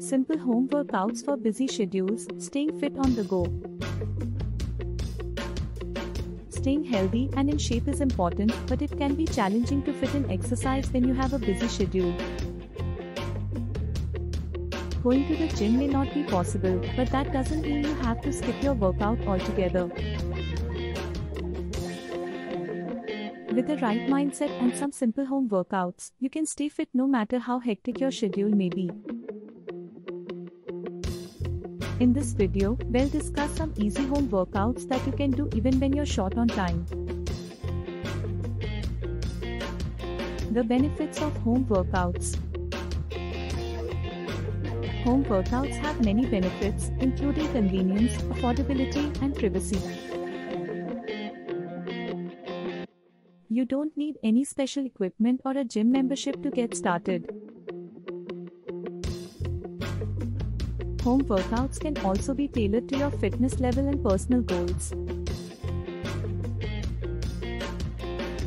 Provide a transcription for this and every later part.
Simple home workouts for busy schedules, staying fit on the go. Staying healthy and in shape is important, but it can be challenging to fit in exercise when you have a busy schedule. Going to the gym may not be possible, but that doesn't mean you have to skip your workout altogether. With the right mindset and some simple home workouts, you can stay fit no matter how hectic your schedule may be. In this video, we'll discuss some easy home workouts that you can do even when you're short on time. The benefits of home workouts. Home workouts have many benefits, including convenience, affordability, and privacy. You don't need any special equipment or a gym membership to get started. Home workouts can also be tailored to your fitness level and personal goals.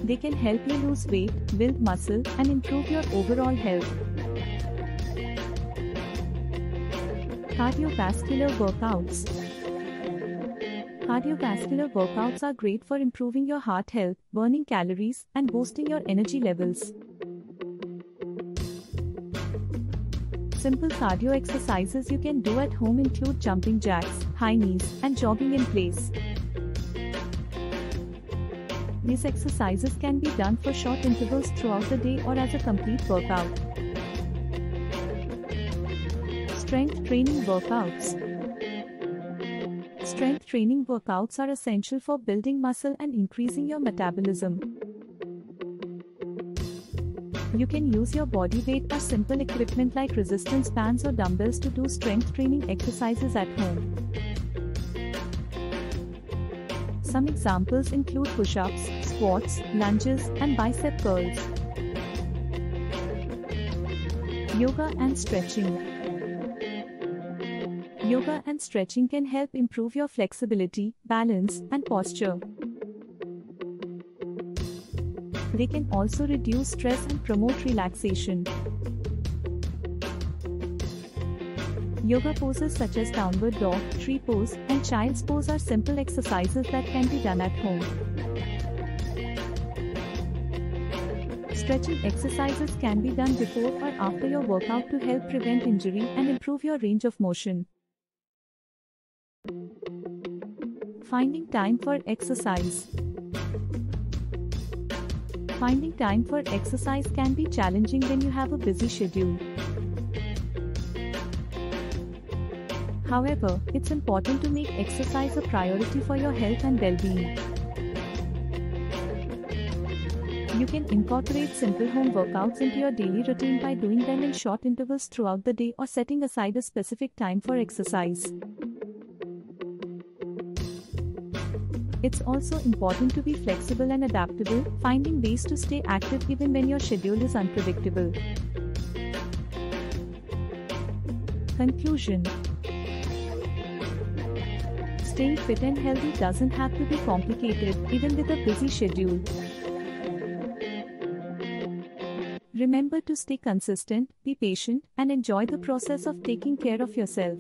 They can help you lose weight, build muscle, and improve your overall health. Cardiovascular workouts. Cardiovascular workouts are great for improving your heart health, burning calories, and boosting your energy levels. Simple cardio exercises you can do at home include jumping jacks, high knees, and jogging in place. These exercises can be done for short intervals throughout the day or as a complete workout. Strength training workouts. Strength training workouts are essential for building muscle and increasing your metabolism. You can use your body weight or simple equipment like resistance bands or dumbbells to do strength training exercises at home. Some examples include push-ups, squats, lunges, and bicep curls. Yoga and stretching. Yoga and stretching can help improve your flexibility, balance, and posture. They can also reduce stress and promote relaxation. Yoga poses such as downward dog, tree pose, and child's pose are simple exercises that can be done at home. Stretching exercises can be done before or after your workout to help prevent injury and improve your range of motion. Finding time for exercise. Finding time for exercise can be challenging when you have a busy schedule. However, it's important to make exercise a priority for your health and well-being. You can incorporate simple home workouts into your daily routine by doing them in short intervals throughout the day or setting aside a specific time for exercise. It's also important to be flexible and adaptable, finding ways to stay active even when your schedule is unpredictable. Conclusion Staying fit and healthy doesn't have to be complicated, even with a busy schedule. Remember to stay consistent, be patient, and enjoy the process of taking care of yourself.